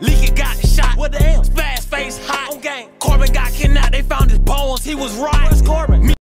Leaky got shot. What the hell? Fast face hot. On game. Corbin got kidnapped. They found his bones. He was right. Where's Corbin? Me